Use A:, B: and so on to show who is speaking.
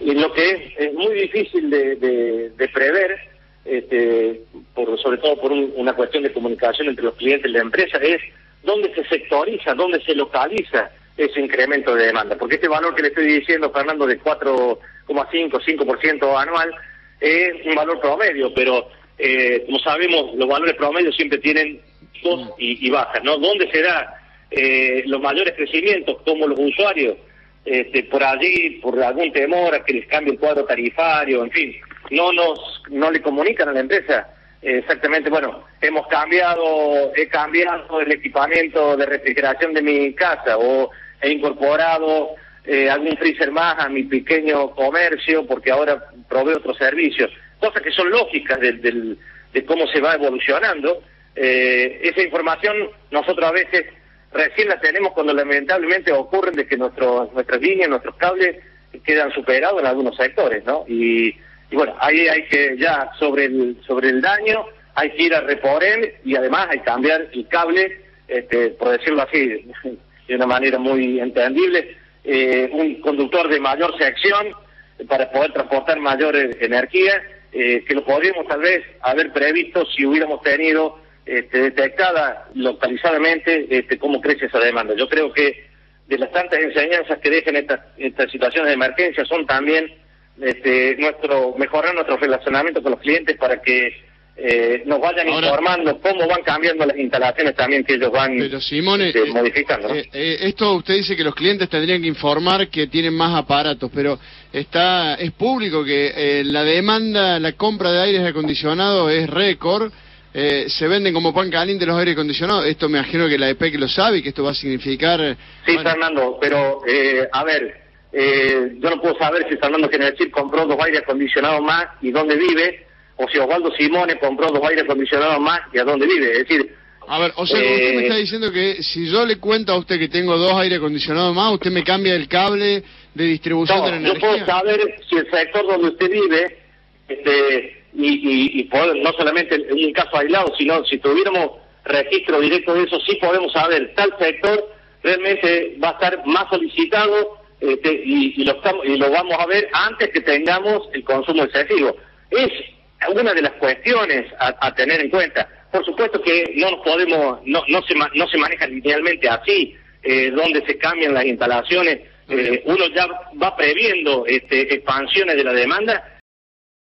A: Y lo que es, muy difícil de, de, prever, este, por, sobre todo por una cuestión de comunicación entre los clientes y la empresa, es dónde se sectoriza, dónde se localiza ese incremento de demanda. Porque este valor que le estoy diciendo, Fernando, de 4,5, 5% anual, es un valor promedio, pero eh, como sabemos, los valores promedios siempre tienen dos y, bajas, ¿no? ¿Dónde se da eh, los mayores crecimientos, como los usuarios? Este, por allí, por algún temor a que les cambie el cuadro tarifario, en fin, no nos, no le comunican a la empresa exactamente, bueno, hemos cambiado, he cambiado el equipamiento de refrigeración de mi casa o he incorporado eh, algún freezer más a mi pequeño comercio porque ahora provee otros servicios, cosas que son lógicas de, de cómo se va evolucionando. Eh, esa información nosotros a veces recién la tenemos cuando lamentablemente ocurren de que nuestros, nuestras líneas, nuestros cables quedan superados en algunos sectores, ¿no? Y, bueno, ahí hay que ya sobre el, sobre el daño hay que ir a reponer y además hay que cambiar el cable, este, por decirlo así, de una manera muy entendible, eh, un conductor de mayor sección para poder transportar mayor energía, eh, que lo podríamos tal vez haber previsto si hubiéramos tenido este, detectada localizadamente este, cómo crece esa demanda. Yo creo que de las tantas enseñanzas que dejan estas, estas situaciones de emergencia son también este, nuestro mejorar nuestro relacionamiento con los clientes para que eh, nos vayan informando cómo van cambiando las instalaciones también que ellos van
B: pero Simone, este,
A: eh, modificando.
B: Eh, esto usted dice que los clientes tendrían que informar que tienen más aparatos, pero está es público que la demanda, la compra de aires acondicionados es récord. Se venden como pan caliente los aires acondicionados. Esto me imagino que la EPEC lo sabe y que esto va a significar.
A: Sí, Fernando, pero a ver, yo no puedo saber si Fernando quiere decir compró dos aires acondicionados más y dónde vive o si Osvaldo Simone compró dos aires acondicionados más y a dónde vive. Es decir,
B: a ver, o sea, usted me está diciendo que si yo le cuento a usted que tengo dos aire acondicionados más, usted me cambia el cable de distribución de la energía.
A: Yo puedo saber si el sector donde usted vive, este, y, y, no solamente en un caso aislado, sino si tuviéramos registro directo de eso, sí podemos saber tal sector realmente va a estar más solicitado este, y, y, lo, y lo vamos a ver antes que tengamos el consumo excesivo. Es una de las cuestiones a, tener en cuenta. Por supuesto que no nos podemos, no, no, se, no se maneja linealmente así, eh, donde se cambian las instalaciones. Eh, uno ya va previendo este, expansiones de la demanda